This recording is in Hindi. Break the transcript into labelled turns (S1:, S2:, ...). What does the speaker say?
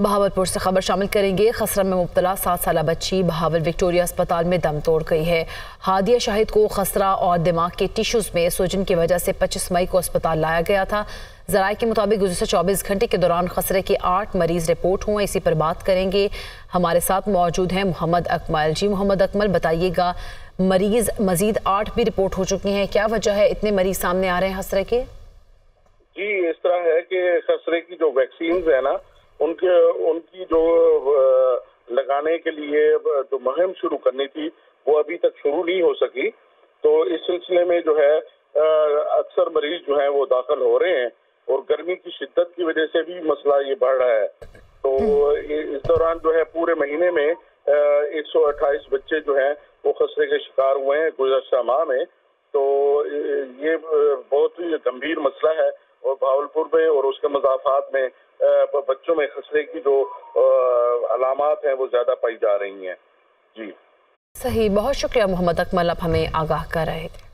S1: बहावलपुर से खबर शामिल करेंगे। खसरा में मुबतला सात साल बच्ची बहावल विक्टोरिया अस्पताल में दम तोड़ गई है। हादिया शाहिद को खसरा और दिमाग के टिश्यूज में सूजन की वजह से 25 मई को अस्पताल लाया गया था। जराये के मुताबिक गुजशत चौबीस घंटे के दौरान खसरे के आठ मरीज़ रिपोर्ट हुए। इसी पर बात करेंगे। हमारे साथ मौजूद हैं मोहम्मद अकमल। जी मोहम्मद अकमल, बताइएगा, मरीज़ मजीद आठ भी रिपोर्ट हो चुकी हैं। क्या वजह है? इतने मरीज़ सामने आ रहे हैं खसरे के?
S2: जी, इस तरह है कि खसरे की जो वैक्सीन है ना उनके, उनकी जो लगाने के लिए जो मुहिम शुरू करनी थी, वो अभी तक शुरू नहीं हो सकी। तो इस सिलसिले में जो है अक्सर मरीज़ जो है वो दाखिल हो रहे हैं और गर्मी की शिद्दत की वजह से भी मसला ये बढ़ रहा है। तो इस दौरान जो है, पूरे महीने में एक सौ अट्ठाईस बच्चे जो हैं वो खसरे के शिकार हुए हैं, गुजशत माह में। तो ये बहुत ही गंभीर मसला है और भावलपुर में और उसके मजाफात में बच्चों में खसरे की जो अलामत हैं, वो ज़्यादा पाई जा रही हैं। जी।
S1: सही, बहुत शुक्रिया मोहम्मद अकमल, आप हमें आगाह कर रहे थे।